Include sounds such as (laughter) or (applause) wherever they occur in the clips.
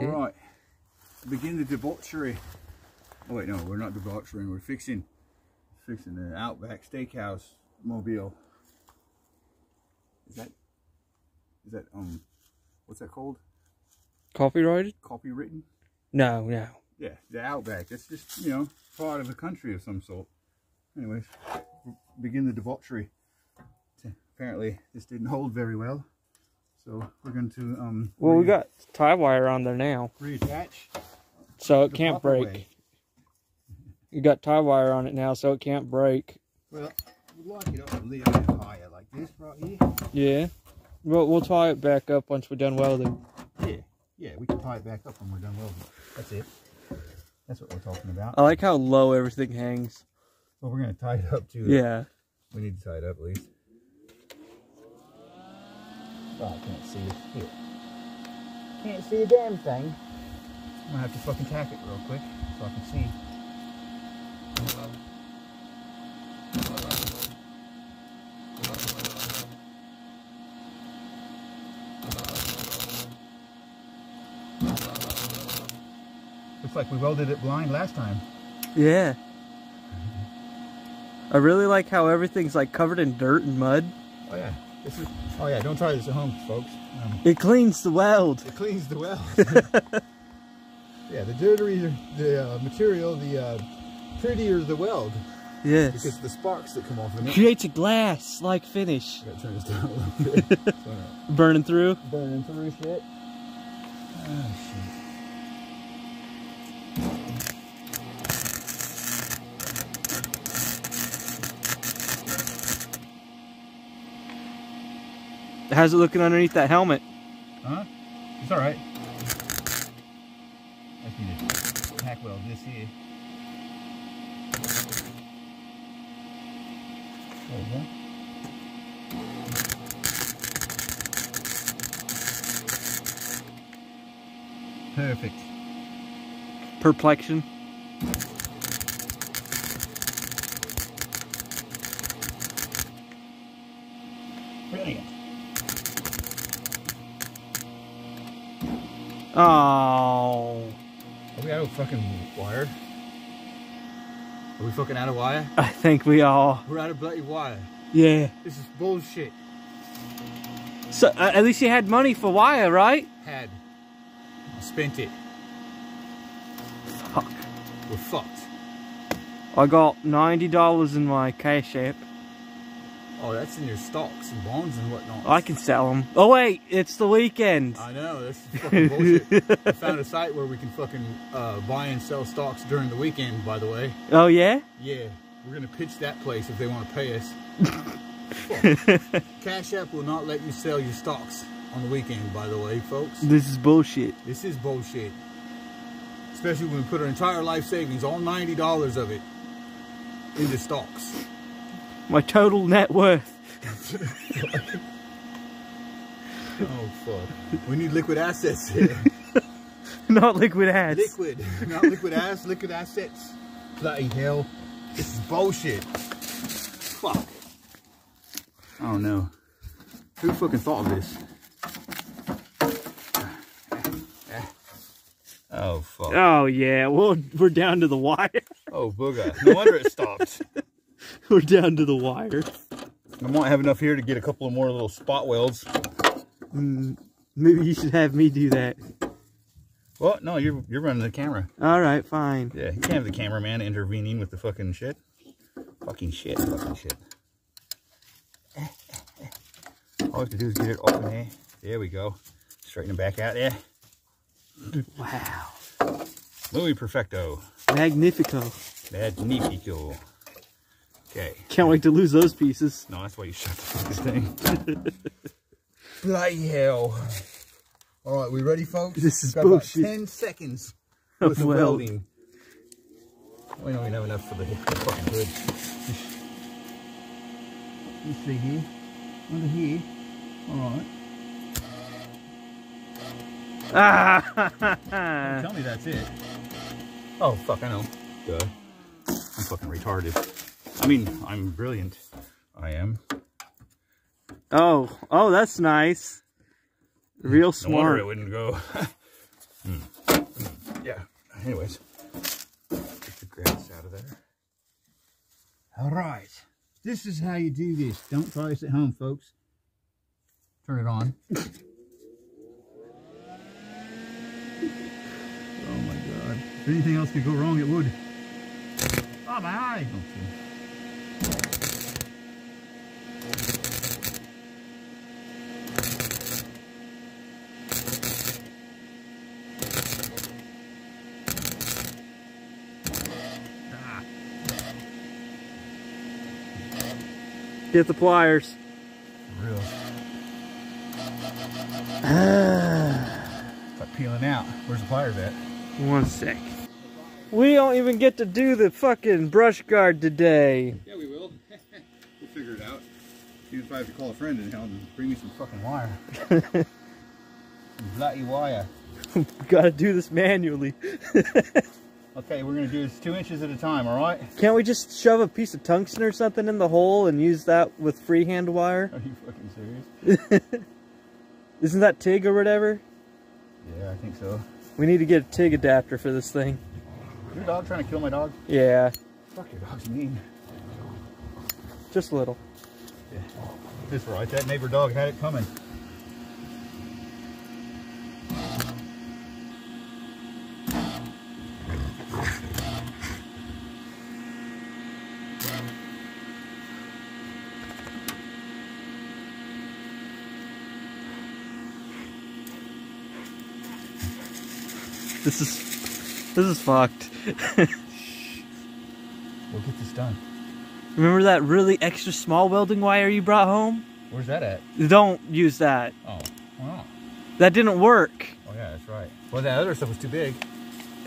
All right. Begin the debauchery. Oh wait, no, we're not debauchering. We're fixing, fixing the Outback Steakhouse mobile. Is that, is that um, what's that called? Copyrighted? Copywritten? No, no. Yeah, the Outback. That's just you know part of a country of some sort. Anyways, begin the debauchery. Apparently, this didn't hold very well. So we're going to um. Well, we got tie wire on there now, reattach. so it can't break. way. You got tie wire on it now, so it can't break. Well, we'd like it up a little bit higher, like this right here. Yeah. Well, we'll tie it back up once we're done welding. Yeah, yeah, we can tie it back up when we're done welding. That's it. That's what we're talking about. I like how low everything hangs. Well, we're gonna tie it up too. Yeah. We need to tie it up at least. Oh, I can't see it. Here. Can't see a damn thing. I'm gonna have to fucking tack it real quick so I can see. Looks like we welded it blind last time. Yeah. I really like how everything's like covered in dirt and mud. Oh yeah. This is. Oh yeah. Don't try this at home, folks. Um, It cleans the weld. It cleans the weld. (laughs) yeah, the dirtier the uh, material, the uh, prettier the weld. Yes. Because the sparks that come off of it. Creates a glass-like finish. Gotta turn this down a little bit. Burning through. burning through shit. Oh shit. How's it looking underneath that helmet? Huh? It's alright. I just need to tack weld this here. There we go. Perfect. Perplexion. Brilliant. Oh. Are we out of fucking wire? Are we fucking out of wire? I think we are. We're out of bloody wire. Yeah. This is bullshit. So uh, at least you had money for wire, right? Had. I spent it. Fuck. We're fucked. I got ninety dollars in my cash app. Oh, that's in your stocks and bonds and whatnot. I can sell them. Oh wait, it's the weekend. I know, this is fucking bullshit. I found a site where we can fucking uh, buy and sell stocks during the weekend, by the way. Oh yeah. Yeah, we're gonna pitch that place if they want to pay us. (laughs) Cash App will not let you sell your stocks on the weekend, by the way, folks. This is bullshit. This is bullshit. Especially when we put our entire life savings, all $90 of it, into stocks. My total net worth. Oh, fuck. We need liquid assets here. (laughs) Not liquid ads. liquid. Not liquid ass, liquid assets. Bloody hell. This is bullshit. Fuck. Oh, no. Who fucking thought of this? Oh, fuck. Oh yeah, well we're down to the wire. Oh, booger. No wonder it stopped. (laughs) (laughs) we're down to the wire. I might have enough here to get a couple of more little spot welds. Mm, maybe you should have me do that. Well, no, you're you're running the camera. All right, fine. Yeah, you can't have the cameraman intervening with the fucking shit. Fucking shit, fucking shit. All we have to do is get it up in there. There we go. Straighten it back out there. Wow. Muy perfecto. Magnifico. Magnifico. Okay. Can't wait to lose those pieces. No, that's why you shut the fucking thing. (laughs) Bloody hell. All right, we ready, folks? This is Got about bullshit. 10 seconds (laughs) Of with the welding. We don't even have enough for the (laughs) fucking hood. You see here, under here. All right. Ah! Tell me that's it. Oh, fuck, I know. Duh. I'm fucking retarded. I mean, I'm brilliant. I am. oh, oh, that's nice. Real No wonder it wouldn't go. (laughs) Hmm. Hmm. Yeah. Anyways, get the grass out of there. All right. This is how you do this. Don't try this at home, folks. Turn it on. (laughs) oh my God. If anything else could go wrong, it would. Oh, my eye. Okay. Get the pliers. For real. Ah. it's like peeling out. Where's the pliers at? One sec. We don't even get to do the fucking brush guard today. Yeah, we will. (laughs) we'll figure it out. If I have to call a friend and hell and bring me some fucking wire. (laughs) bloody wire. Gotta do this manually. (laughs) Okay, we're gonna do this two inches at a time, all right? Can't we just shove a piece of tungsten or something in the hole and use that with freehand wire? Are you fucking serious? (laughs) Isn't that TIG or whatever? Yeah, I think so. We need to get a TIG adapter for this thing. Your dog trying to kill my dog? Yeah, Fuck, your dog's mean. just a little. Yeah. That's right, that neighbor dog had it coming. This is this is fucked. (laughs) We'll get this done. Remember that really extra small welding wire you brought home? Where's that at? Don't use that. Oh, wow. That didn't work. Oh yeah, that's right. Well, that other stuff was too big.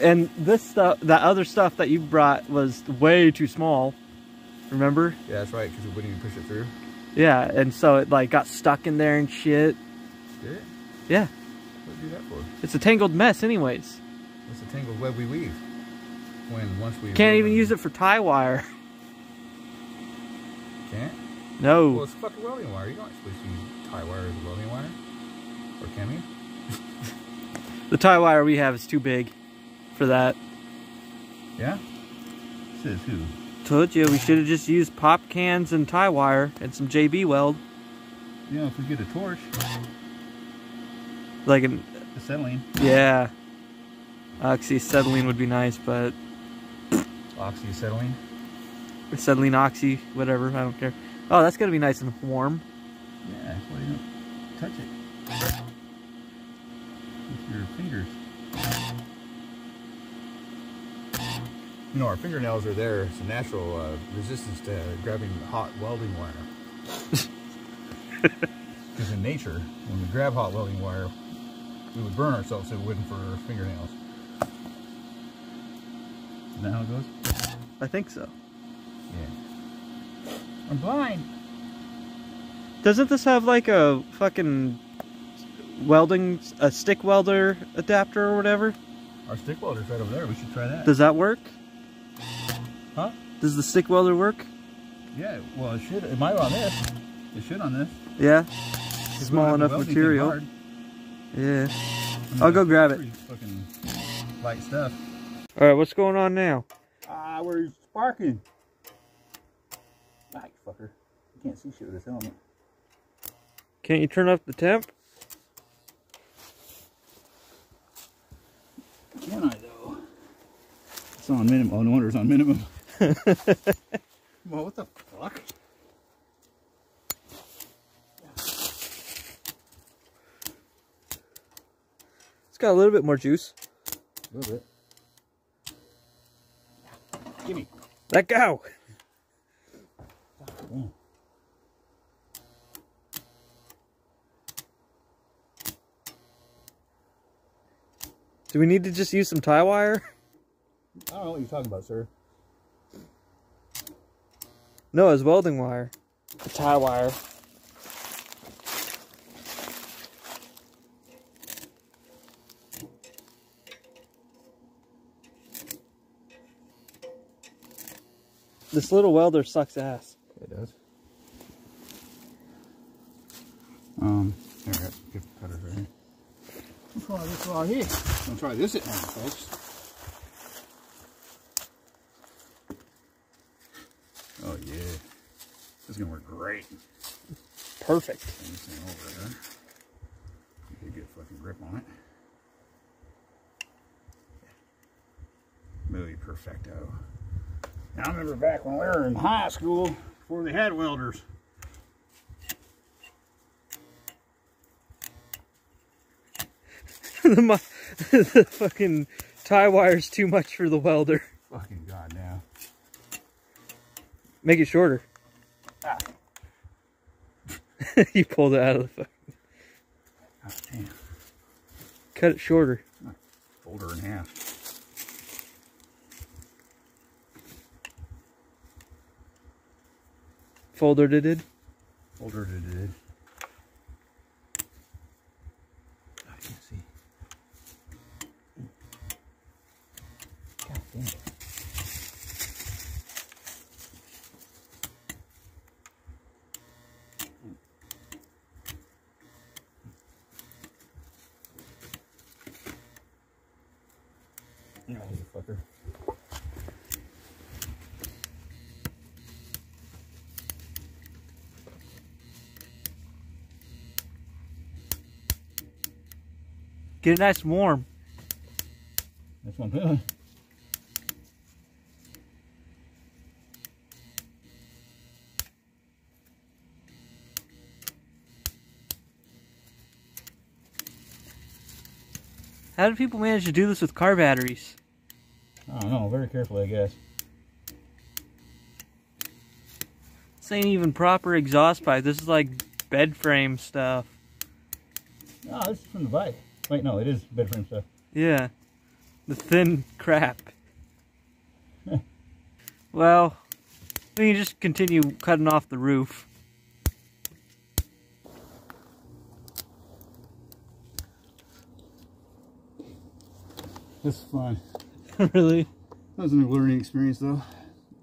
And this stuff, that other stuff that you brought was way too small. Remember? Yeah, that's right, because we wouldn't even push it through. Yeah, and so it like got stuck in there and shit. Did it? Yeah, What do that for? it's a tangled mess anyways. What's the tangled web we weave? When once we Can't even use it for tie wire. (laughs) Can't? No. Well, it's fucking welding wire. You're not supposed to use tie wire as a welding wire. Or can we? (laughs) The tie wire we have is too big for that. Yeah? Says who? Told you we should have just used pop cans and tie wire and some JB weld. You know, if we get a torch, Like an acetylene, yeah. Oxyacetylene would be nice, but oxyacetylene. acetylene oxy, whatever, I don't care. Oh, that's gonna be nice and warm. Yeah, why you don't touch it? With your fingers. You know, our fingernails are there. It's a natural uh, resistance to grabbing hot welding wire. (laughs) Because in nature, when we grab hot welding wire, we would burn ourselves if it wasn't for our fingernails. Isn't that how it goes? I think so. Yeah. I'm blind. Doesn't this have like a fucking welding, a stick welder adapter or whatever? Our stick welder's right over there. We should try that. Does that work? Huh? Does the stick welder work? Yeah, well, it should. It might on this. It should on this. Yeah. Small enough to weld anything material. Yeah. I mean, I'll go grab it. Fucking light stuff. All right, what's going on now? Ah, we're sparking. Ah, you fucker. You can't see shit with this helmet. Can't you turn up the temp? Can I though? It's on minimum. Oh, no wonder it's on minimum. (laughs) well, what the fuck? It's got a little bit more juice. A little bit. Gimme. Let go. Damn. Do we need to just use some tie wire? I don't know what you're talking about, sir. No, it's welding wire. The tie wire. This little welder sucks ass. It does. Um, here, I got gift cutters right here. Which one? Which Oh, here. Gonna try this at home, folks. Oh yeah, this is gonna work great. Perfect. Turn this thing over there. Get a good fucking grip on it. Muy perfecto. Now, I remember back when we were in high school, before they had welders. (laughs) the, (laughs) the fucking tie wire's too much for the welder. Fucking goddamn. Make it shorter. Ah. (laughs) you pulled it out of the fuck. God damn. Cut it shorter. Fold her in half. Folder did. Fold her to did. I can't see. God damn it. Fucker. Get it nice and warm. This one, huh? How do people manage to do this with car batteries? I don't know, very carefully, I guess. This ain't even proper exhaust pipe. This is like bed frame stuff. No, this is from the bike. Wait, no, it is bed frame stuff. Yeah. The thin crap. (laughs) well, we can just continue cutting off the roof. This is fun. (laughs) really? That was a learning experience, though.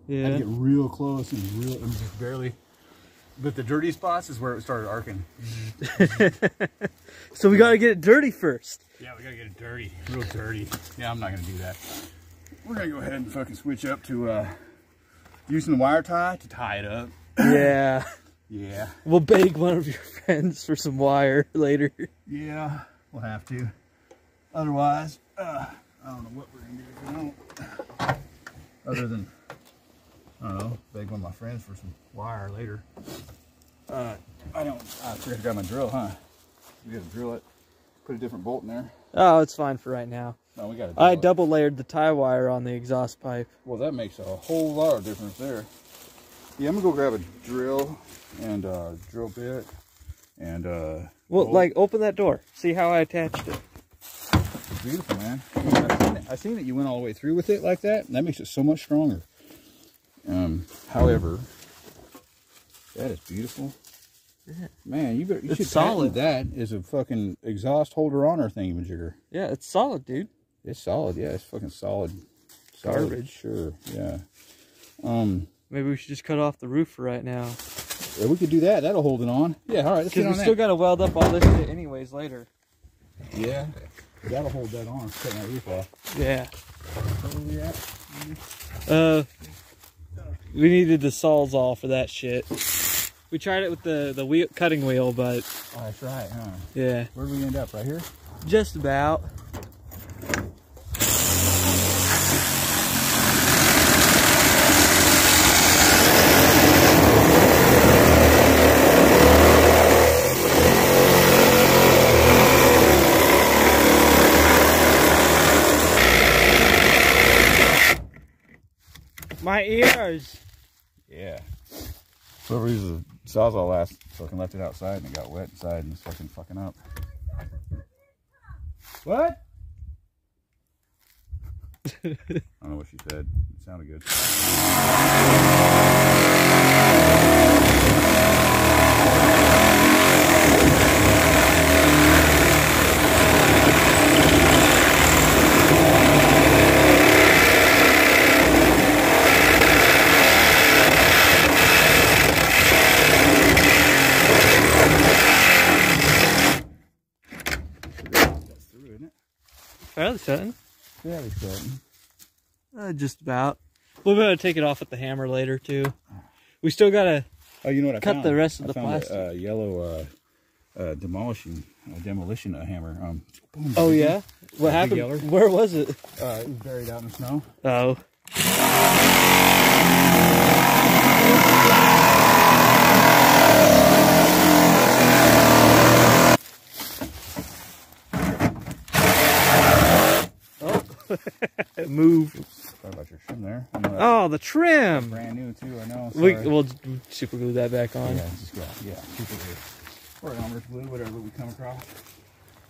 I Yeah. to get real close and real, and just barely. But the dirty spots is where it started arcing. (laughs) So we gotta get it dirty first. Yeah, we gotta get it dirty, real dirty. Yeah, I'm not gonna do that. We're gonna go ahead and fucking switch up to uh, using the wire tie to tie it up. Yeah. (coughs) Yeah, We'll beg one of your friends for some wire (laughs) later. yeah, we'll have to. Otherwise, uh, I don't know what we're gonna do if we don't. Other than, I don't know, beg one of my friends for some wire later. Uh, I don't. I forgot to grab my drill, huh? We gotta drill it. Put a different bolt in there. Oh, it's fine for right now. No, we gotta. I it. double layered the tie wire on the exhaust pipe. Well, that makes a whole lot of difference there. Yeah, I'm gonna go grab a drill and uh, drill bit and uh, Well, bolt. like, open that door. See how I attached it. It's beautiful, man. I seen, it. I seen that you went all the way through with it like that. And that makes it so much stronger. Um, however, that is beautiful. Man, you better you It's should solid. patent that a fucking exhaust holder on our thingamajigger. Yeah, it's solid, dude. It's solid, yeah. It's fucking solid. solid Garbage. Sure, yeah. Um, Maybe we should just cut off the roof for right now. yeah, we could do that. That'll hold it on. Yeah, all right. Because we on still that. got to weld up all this shit anyways later. Yeah, that'll hold that on. Cutting that roof off. Yeah. Where we at? Uh, we needed the sawzall for that shit. We tried it with the, the wheel, cutting wheel, but Oh, that's right, huh? yeah, Where do we end up? Right here? just about. My ears. Yeah. Whoever uses a sawzall last fucking left it outside and it got wet inside and it's fucking fucking up. What? (laughs) I don't know what she said. It sounded good. That's through, isn't it? Fairly certain. Fairly certain. Uh, just about. We're gonna take it off with the hammer later too. We still gotta. Oh, you know what I Cut found? the rest of I the found plastic. A, uh, yellow uh, uh, demolishing, uh, demolition uh, hammer. Um, boom, Oh boom. yeah. What Big happened? Where was it? Uh, it was buried out in the snow. Oh. Oh, it moved. Sorry about your trim there. I know that's Oh, the trim. brand new too. I know. We sorry. we'll super glue that back on. Yeah, just got yeah, super glue. Or Elmer's glue, whatever we come across.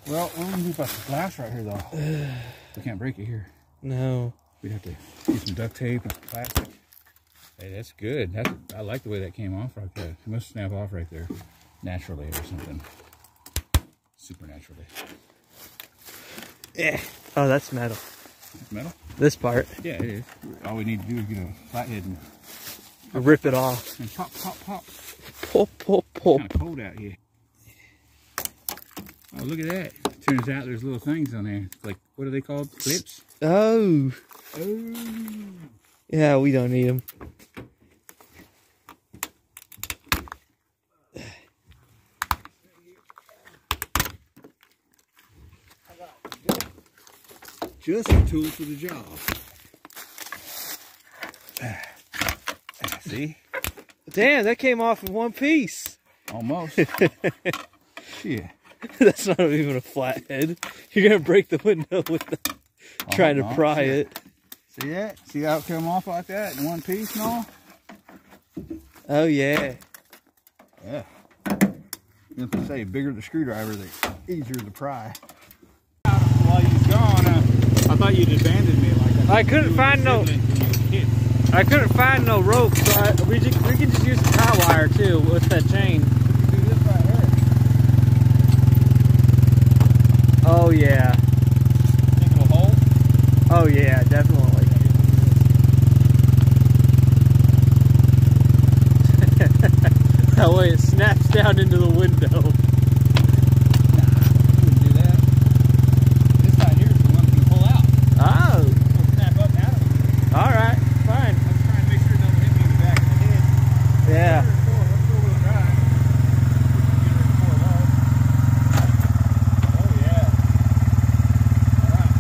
Well, we're gonna do about the glass right here though. (sighs) we can't break it here. No. We'd have to use some duct tape and plastic. Hey, that's good. That's, I like the way that came off like that. It must snap off right there naturally or something. Supernaturally. Yeah. Oh, that's metal. Metal? This part. Yeah, it is. All we need to do is get a flathead and, Rip it off. and pop, pop, pop. Pull, pull, pull. Kind of cold out here. Oh, look at that. Turns out there's little things on there. Like, what are they called? Clips? Oh. Oh. Yeah, we don't need them. Just a tool for the job. See? Damn, that came off in one piece. Almost. (laughs) Shit. That's not even a flathead. You're gonna break the window with the oh, trying to not. pry Shit. it. See that? See how it come off like that in one piece and all? Oh yeah. Yeah. You have to say, bigger the screwdriver, the easier to pry. While you gone, uh, I thought you'd abandoned me like I couldn't find no I couldn't find no rope, so I, we just, we can just use the tie wire too with that chain. Right. Oh yeah. Think of a hole. Oh yeah, definitely. (laughs) that way it snaps down into the window. Wouldn't do that. This side here is the one you pull out. Oh, It'll snap up out of it. all right, fine. Let's try and make sure it doesn't hit me in the back of the head. Yeah. Let's go, let's go with a drive. Get it four low. Oh yeah. All right.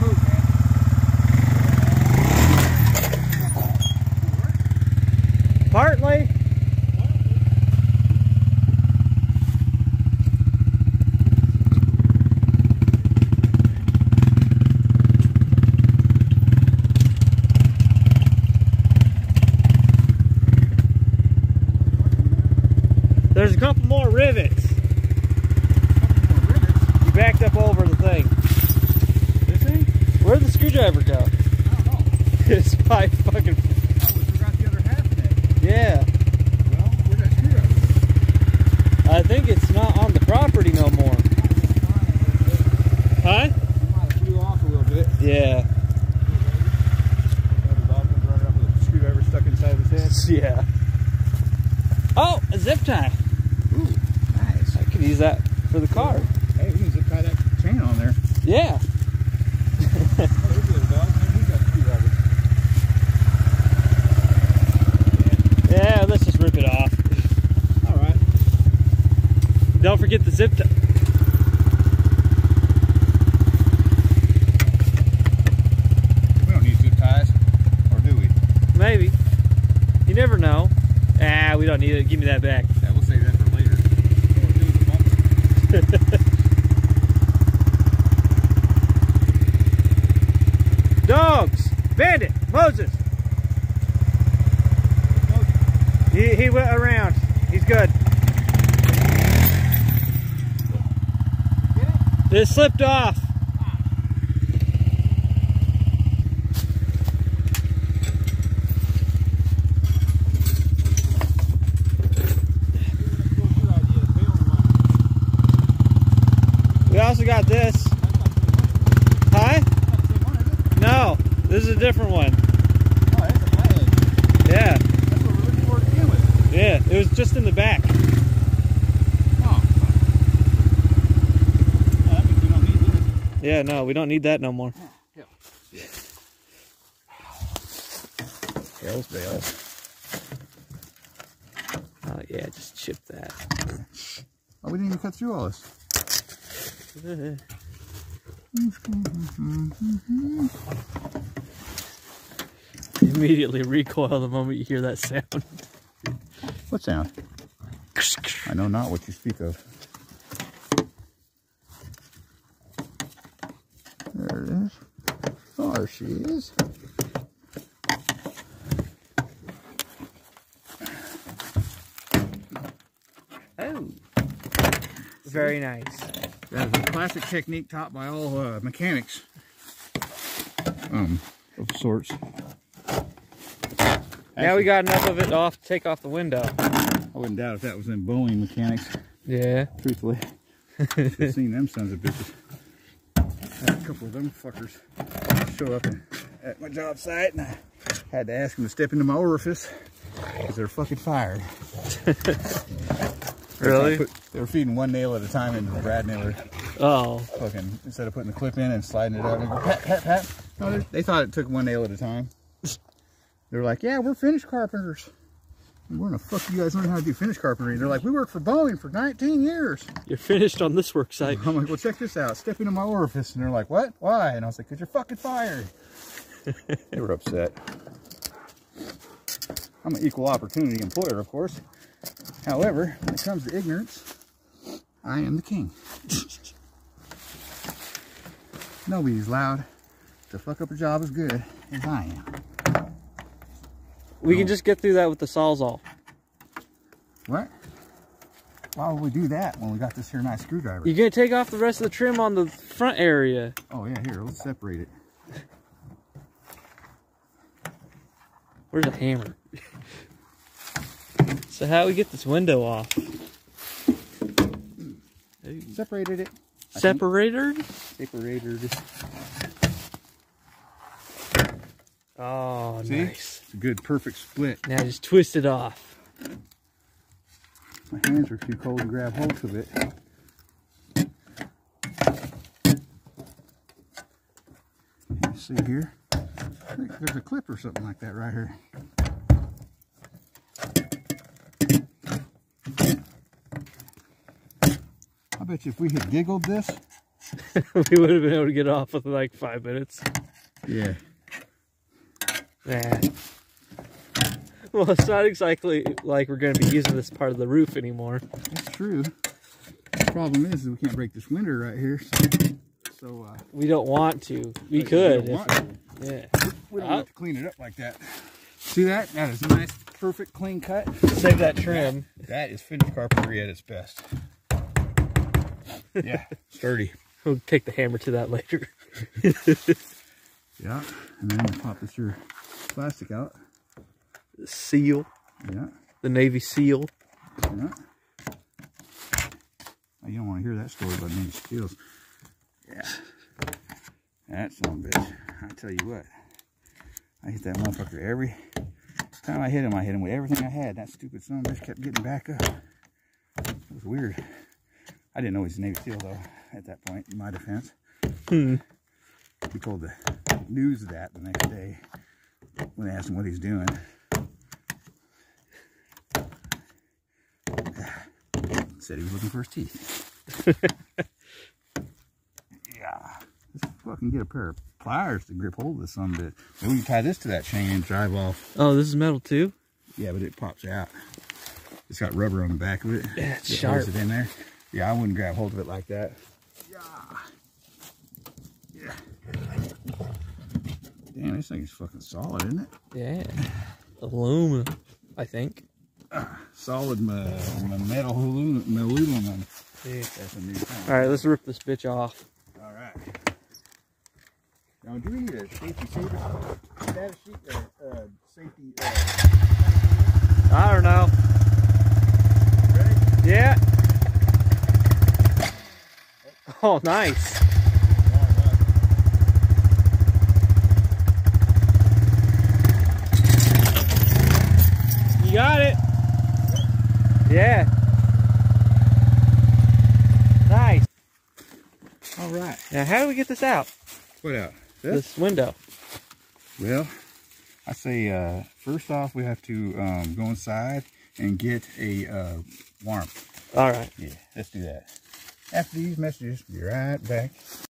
Move, man. Partly. There's a couple more rivets. Couple more rivets. You backed up over the thing. This thing? Where'd the screwdriver go? I don't know. (laughs) it's my fucking. Oh, we forgot the other half of that. Yeah. Well, where'd that screwdriver? I think it's not on the property no more. Huh? It might have flew off a little bit. Yeah. Probably Bob comes running up with a screwdriver stuck inside his head. (laughs) Yeah. Oh, a zip tie. Ooh, nice. I could use that for the car. Hey, we can zip tie that chain on there. Yeah. There's the other dog. Man, he's got a screwdriver. Yeah, let's just rip it off. All right. Don't forget the zip tie. We don't need zip ties, or do we? Maybe. You never know. Ah, we don't need it. Give me that back. Yeah, we'll save that for later. Or do the bumper. (laughs) Dogs! Bandit! Moses! He, he went around. He's good. It slipped off. We also got this. Huh? No, this is a different one. Oh, that's a flathead. Yeah, That's what we're looking for to begin with. yeah. It was just in the back. That means we don't need this. Yeah, no, we don't need that no more. Hell's bells. Oh yeah, just chip that. Oh, we didn't even cut through all this. Immediately recoil the moment you hear that sound. What sound? I know not what you speak of. There it is. Oh, there she is. Oh. Very nice. That is a classic technique taught by all uh, mechanics. Um, of sorts. Now we got enough of it off to take off the window. I wouldn't doubt if that was in Boeing mechanics, Yeah. truthfully. (laughs) I've seen them sons of bitches. Had a couple of them fuckers show up at my job site and I had to ask them to step into my orifice because they're fucking fired. (laughs) Really? Put- they were feeding one nail at a time into the brad nailer. Oh. Fucking, instead of putting the clip in and sliding it out and go pat, pat, pat. No, they- thought it took one nail at a time. They were like, yeah, we're finish carpenters. And Where in the fuck you guys learn how to do finish carpentry? They're like, we worked for Boeing for 19 years. You're finished on this work site. I'm like, well, check this out. Step into my orifice. And they're like, what? Why? And I was like, because you're fucking fired. (laughs) they were upset. I'm an equal opportunity employer, of course. However, when it comes to ignorance, I am the king. Nobody's allowed to fuck up a job as good as I am. We can just get through that with the sawzall. What? Why would we do that when we got this here nice screwdriver? You're gonna take off the rest of the trim on the front area. Oh yeah, here, let's separate it. Where's the hammer? (laughs) so how do we get this window off? Separated it. Separator? Separated. Oh, See? nice. It's a good, perfect split. Now just twist it off. My hands are too cold to grab hold of it. See here? I think there's a clip or something like that right here. Bet you if we had giggled this, (laughs) we would have been able to get off within like five minutes. yeah, Nah. Well, it's not exactly like we're going to be using this part of the roof anymore. that's true. The problem is, is we can't break this window right here. So, so uh, We don't want to. We we could. don't if- want to. yeah. We don't Uh, have to clean it up like that. See that? That is a nice, perfect, clean cut. Save that trim. That is finished carpentry at its best. Yeah, (laughs) sturdy. We'll take the hammer to that later. Yeah, and then we pop this your plastic out. Seal. Yeah, The Navy SEAL. yeah. Oh, you don't want to hear that story about Navy seals. Yeah, that a bitch. I tell you what, I hit that motherfucker every time I hit him. I hit him with everything I had. That stupid son of a bitch kept getting back up. It was weird. I didn't know he was a Navy SEAL though. At that point, in my defense. Hmm. We told the news that the next day when they asked him what he's doing. (sighs) Said he was looking for his teeth. (laughs) yeah. Let's fucking get a pair of pliers to grip hold of this a bit. Maybe we can tie this to that chain and drive off. Oh, this is metal too? Yeah, but it pops out. It's got rubber on the back of it. Yeah, it's holds sharp. it in there. Yeah, I wouldn't grab hold of it like that. Yeah. Yeah. Damn, this thing is fucking solid, isn't it? Yeah. Aluminum, I think. Solid ma- ma- metal aluminum. Yeah. That's a new thing. All right, let's rip this bitch off. All right. Now, do we need a safety saver status sheet or uh, safety? Uh, I don't know. ready? Yeah. (laughs) Oh, nice. You got it. Yeah. Nice. All right. Now how do we get this out? What out? This window. Well, I say uh, first off we have to um, go inside and get a uh, warmth. All right. Yeah, let's do that. After these messages, be right back.